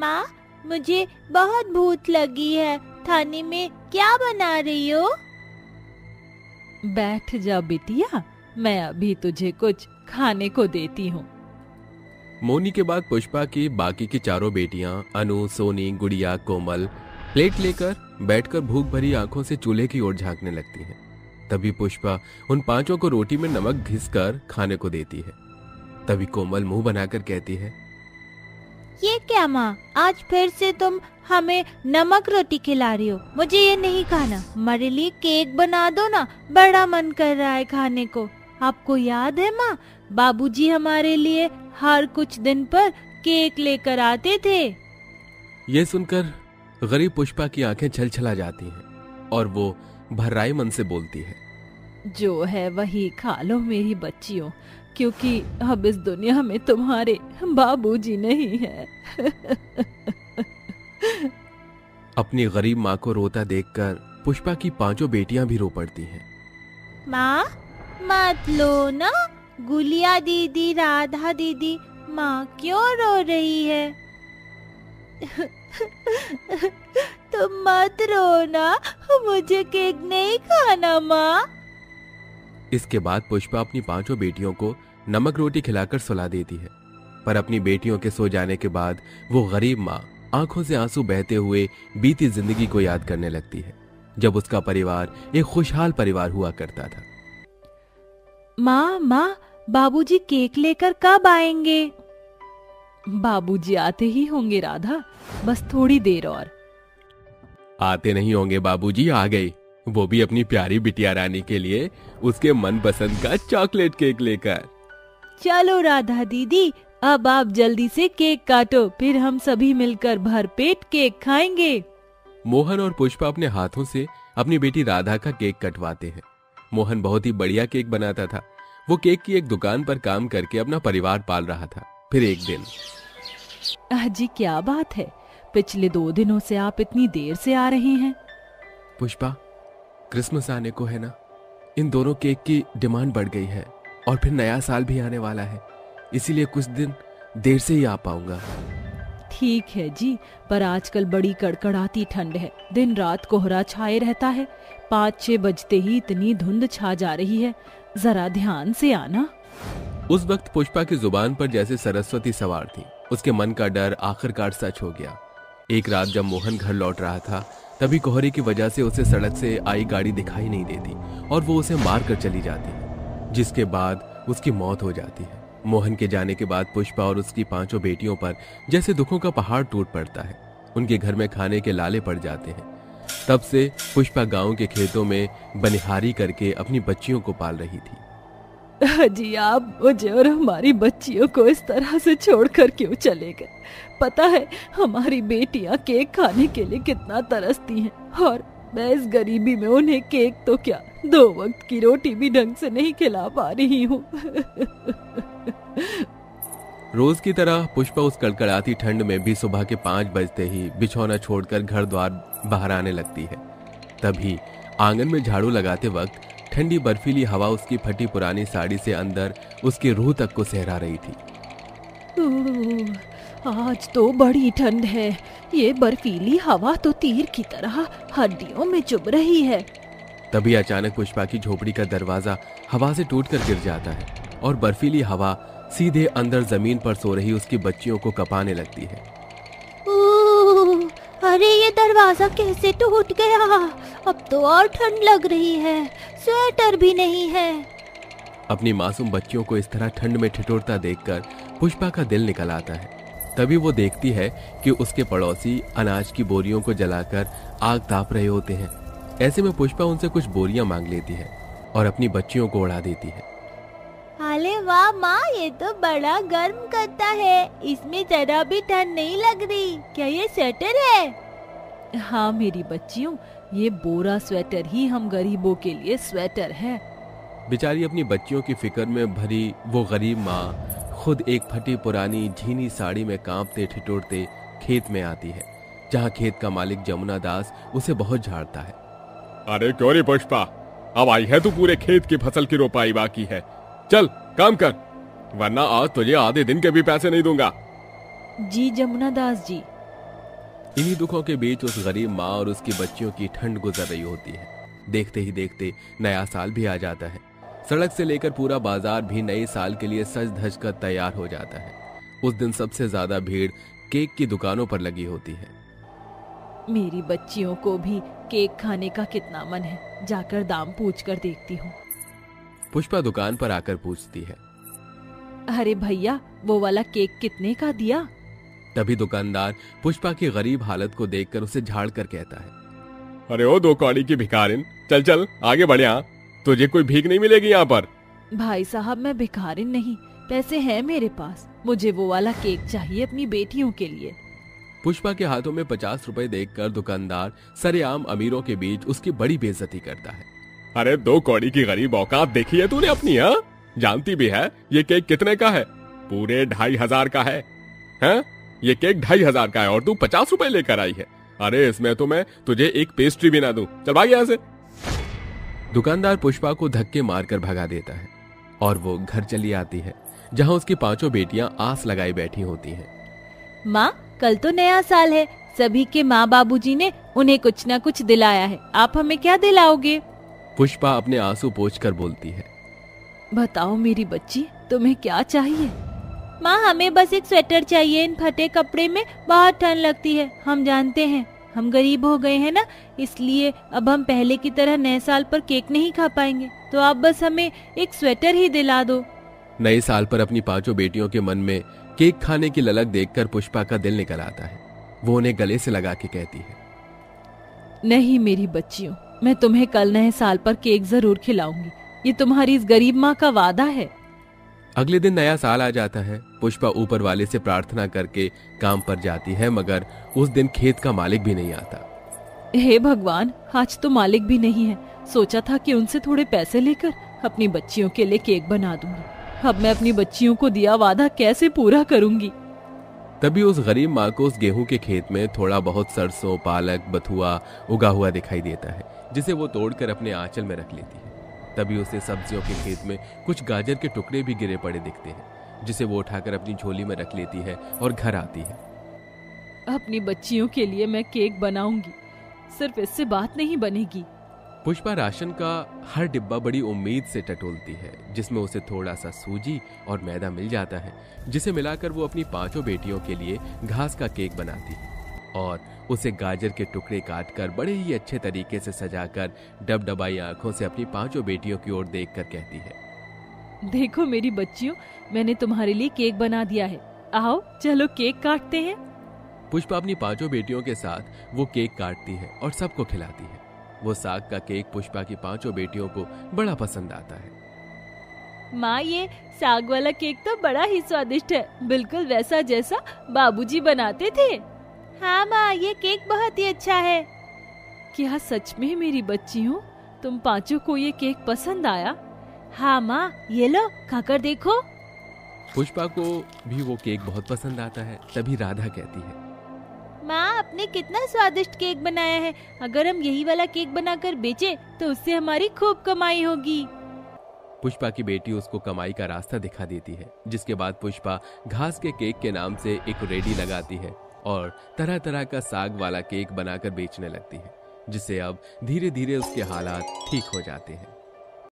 माँ मुझे बहुत भूत लगी है। थाने में क्या बना रही हो? बैठ जा बिटिया मैं अभी तुझे कुछ खाने को देती हूँ। मोनी के बाद पुष्पा की बाकी की चारों बेटियाँ अनु सोनी गुड़िया कोमल प्लेट लेकर बैठकर भूख भरी आँखों से चूल्हे की ओर झांकने लगती हैं। तभी पुष्पा उन पाँचों को रोटी में नमक घिसकर खाने को देती है। तभी कोमल मुँह बनाकर कहती है ये क्या माँ? आज फिर से तुम हमें नमक रोटी खिला रही हो। मुझे ये नहीं खाना। हमारे लिए केक बना दो ना। बड़ा मन कर रहा है खाने को। आपको याद है माँ? बाबूजी हमारे लिए हर कुछ दिन पर केक लेकर आते थे। ये सुनकर गरीब पुष्पा की आँखें छल छला जाती हैं और वो भर्राई मन से बोलती है। जो है वही खा लो मेरी बच्चियों क्योंकि अब इस दुनिया में तुम्हारे बाबूजी नहीं है। अपनी गरीब माँ को रोता देखकर पुष्पा की पाँचों बेटियाँ भी रो पड़ती हैं। माँ मत लो ना। गुलिया दीदी राधा दीदी माँ क्यों रो रही है? तुम मत रो ना। मुझे केक नहीं खाना माँ। इसके बाद पुष्पा अपनी पाँचों बेटियों को नमक रोटी खिलाकर सुला देती है। पर अपनी बेटियों के सो जाने के बाद वो गरीब माँ आँखों से आँसू बहते हुए बीती ज़िंदगी को याद करने लगती है जब उसका परिवार एक खुशहाल परिवार हुआ करता था। माँ माँ बाबूजी केक लेकर कब आएँगे? बाबूजी आते ही होंगे राधा। बस थोड़ी देर और। आते नहीं होंगे बाबूजी आ गए वो भी अपनी प्यारी बिटिया रानी के लिए उसके मनपसंद का चॉकलेट केक लेकर। चलो राधा दीदी अब आप जल्दी से केक काटो फिर हम सभी मिलकर भरपेट केक खाएँगे। मोहन और पुष्पा अपने हाथों से अपनी बेटी राधा का केक कटवाते हैं। मोहन बहुत ही बढ़िया केक बनाता था। वो केक की एक दुकान पर काम करके अपना परिवार पाल रहा था फिर एक दिन। जी क्या बात है। पिछले दो दिनों से आप इतनी देर से आ रहे हैं। पुष्पा क्रिसमस आने को है ना? इन दोनों केक की डिमांड बढ़ गई है और फिर नया साल भी आने वाला है। इसीलिए कुछ दिन देर से ही आ पाऊँगा। ठीक है जी पर आजकल बड़ी कड़कड़ाती ठंड है। दिन रात कोहरा छाए रहता है। पाँच छह बजते ही इतनी धुंध छा जा रही है। जरा ध्यान से आना। उस वक्त पुष्पा की ज़ुबान पर जैसे सरस्वती सवार थी। उसके मन का डर आखिरकार सच हो गया। एक रात जब मोहन घर लौट रहा था तभी कोहरे की वजह से उसे सड़क से आई गाड़ी दिखाई नहीं देती और वो उसे मार कर चली जाती है जिसके बाद उसकी मौत हो जाती है। मोहन के जाने के बाद पुष्पा और उसकी पाँचों बेटियों पर जैसे दुखों का पहाड़ टूट पड़ता है। उनके घर में खाने के लाले पड़ जाते हैं। तब से पुष्पा गाँव के खेतों में बनिहारी करके अपनी बच्चियों को पाल रही थी। जी आप मुझे और हमारी बच्चियों को इस तरह से छोड़कर क्यों चले गए? पता है, हमारी बेटियाँ केक खाने के लिए कितना तरसती हैं। और मैं इस गरीबी में उन्हें केक तो क्या दो वक्त की रोटी भी ढंग से नहीं खिला पा रही हूँ। रोज की तरह पुष्पा उस कड़कड़ाती ठंड में भी सुबह के पाँच बजते ही बिछौना छोड़कर घर द्वार बाहर आने लगती है। तभी आँगन में झाड़ू लगाते वक्त ठंडी बर्फीली हवा उसकी फटी पुरानी साड़ी से अंदर उसकी रूह तक को सहरा रही थी। आज तो बड़ी ठंड है। ये बर्फीली हवा तो तीर की तरह हड्डियों में चुभ रही है। तभी अचानक पुष्पा की झोपड़ी का दरवाज़ा हवा से टूटकर गिर जाता है और बर्फीली हवा सीधे अंदर ज़मीन पर सो रही उसकी बच्चियों को कपाने लगती है। अरे ये दरवाज़ा कैसे टूट गया? अब तो और ठंड लग रही है। स्वेटर भी नहीं है। अपनी मासूम बच्चियों को इस तरह ठंड में ठिठुरता देखकर पुष्पा का दिल निकल आता है। तभी वो देखती है कि उसके पड़ोसी अनाज की बोरियों को जलाकर आग ताप रहे होते हैं। ऐसे में पुष्पा उनसे कुछ बोरियाँ मांग लेती है और अपनी बच्चियों को उड़ा देती है। अरे वाह माँ ये तो बड़ा गर्म करता है। इसमें जरा भी ठंड नहीं लग रही। क्या ये स्वेटर है? हाँ मेरी बच्चियों ये बोरा स्वेटर ही हम गरीबों के लिए स्वेटर है। बेचारी अपनी बच्चियों की फ़िक्र में भरी वो गरीब माँ खुद एक फटी पुरानी झीनी साड़ी में कांपते ठिठुरते खेत में आती है जहाँ खेत का मालिक जमुना दास उसे बहुत झाड़ता है। अरे क्यों रे पुष्पा? अब आई है तू पूरे खेत की फ़सल की रोपाई बाकी है। चल काम कर वरना आज तुझे आधे दिन के भी पैसे नहीं दूँगा। जी जमुना दास जी इन्हीं दुखों के बीच उस गरीब माँ और उसकी बच्चियों की ठंड गुजर रही होती है। देखते ही देखते नया साल भी आ जाता है। सड़क से लेकर पूरा बाज़ार भी नए साल के लिए सज धज कर तैयार हो जाता है। उस दिन सबसे ज़्यादा भीड़ केक की दुकानों पर लगी होती है। मेरी बच्चियों को भी केक खाने का कितना मन है जाकर दाम पूछ कर देखती हूँ। पुष्पा दुकान पर आकर पूछती है। अरे भैया वो वाला केक कितने का दिया? तभी दुकानदार पुष्पा की गरीब हालत को देखकर उसे झाड़ कर कहता है। अरे ओ दो कौड़ी की भिखारिन। चल चल आगे बढ़ यहाँ तुझे कोई भीख नहीं मिलेगी यहाँ पर। भाई साहब मैं भिखारिन नहीं। पैसे हैं मेरे पास। मुझे वो वाला केक चाहिए अपनी बेटियों के लिए। पुष्पा के हाथों में पचास रुपए देखकर दुकानदार सरेआम अमीरों के बीच उसकी बड़ी बेइज्जती करता है। अरे दो कौड़ी की गरीब औकात देखी है तूने अपनी हाँ? जानती भी है ये केक कितने का है? पूरे ढाई हज़ार का है। हैं? ये केक ढाई हज़ार का है और तू पचास रुपए लेकर आई है। अरे इसमें तो मैं तुझे एक पेस्ट्री भी ना दूँ। चल भाग यहाँ से। दुकानदार पुष्पा को धक्के मारकर भगा देता है और वो घर चली आती है जहाँ उसकी पाँचों बेटियाँ आस लगाई बैठी होती हैं। माँ कल तो नया साल है। सभी के माँ बाबूजी ने उन्हें कुछ न कुछ दिलाया है। आप हमें क्या दिलाओगे? पुष्पा अपने आँसू पोछ कर बोलती है। बताओ मेरी बच्ची तुम्हें क्या चाहिए? माँ हमें बस एक स्वेटर चाहिए। इन फटे कपड़े में बहुत ठंड लगती है। हम जानते हैं। हम गरीब हो गए हैं ना? इसलिए अब हम पहले की तरह नए साल पर केक नहीं खा पाएँगे। तो आप बस हमें एक स्वेटर ही दिला दो। नए साल पर अपनी पाँचों बेटियों के मन में केक खाने की ललक देखकर पुष्पा का दिल निकल आता है। वो उन्हें गले से लगा के कहती है। नहीं मेरी बच्चियों मैं तुम्हें कल नए साल पर केक ज़रूर खिलाऊँगी। ये तुम्हारी इस गरीब माँ का वादा है। अगले दिन नया साल आ जाता है। पुष्पा ऊपर वाले से प्रार्थना करके काम पर जाती है मगर उस दिन खेत का मालिक भी नहीं आता। हे भगवान आज तो मालिक भी नहीं है। सोचा था कि उनसे थोड़े पैसे लेकर अपनी बच्चियों के लिए केक बना दूँगी। अब मैं अपनी बच्चियों को दिया वादा कैसे पूरा करूँगी? तभी उस गरीब माँ को उस गेहूँ के खेत में थोड़ा बहुत सरसों पालक बथुआ उगा हुआ दिखाई देता है जिसे वो तोड़कर अपने आंचल में रख लेती है। तभी उसे सब्जियों के खेत में कुछ गाजर के टुकड़े भी गिरे पड़े दिखते हैं जिसे वो उठाकर अपनी झोली में रख लेती है और घर आती है। अपनी बच्चियों के लिए मैं केक बनाऊँगी। सिर्फ़ इससे बात नहीं बनेगी। पुष्पा राशन का हर डिब्बा बड़ी उम्मीद से टटोलती है जिसमें उसे थोड़ा सा सूजी और मैदा मिल जाता है जिसे मिलाकर वो अपनी पाँचों बेटियों के लिए घास का केक बनाती है। और उसे गाजर के टुकड़े काटकर बड़े ही अच्छे तरीके से सजाकर डबडबाई आँखों से अपनी पाँचों बेटियों की ओर देखकर कहती है। देखो मेरी बच्चियों मैंने तुम्हारे लिए केक बना दिया है। आओ चलो केक काटते हैं। पुष्पा अपनी पाँचों बेटियों के साथ वो केक काटती है और सबको खिलाती है। वो साग का केक पुष्पा की पाँचों बेटियों को बड़ा पसंद आता है। माँ ये साग वाला केक तो बड़ा ही स्वादिष्ट है। बिल्कुल वैसा जैसा बाबूजी बनाते थे। हाँ माँ ये केक बहुत ही अच्छा है। क्या सच में मेरी बच्चियों तुम पाँचों को ये केक पसंद आया? हाँ माँ ये लो खाकर देखो। पुष्पा को भी वो केक बहुत पसंद आता है तभी राधा कहती है। माँ आपने कितना स्वादिष्ट केक बनाया है। अगर हम यही वाला केक बनाकर बेचे तो उससे हमारी खूब कमाई होगी। पुष्पा की बेटी उसको कमाई का रास्ता दिखा देती है जिसके बाद पुष्पा घास के केक के नाम से एक रेडी लगाती है। और तरह तरह का साग वाला केक बनाकर बेचने लगती है, जिससे अब धीरे धीरे उसके हालात ठीक हो जाते हैं।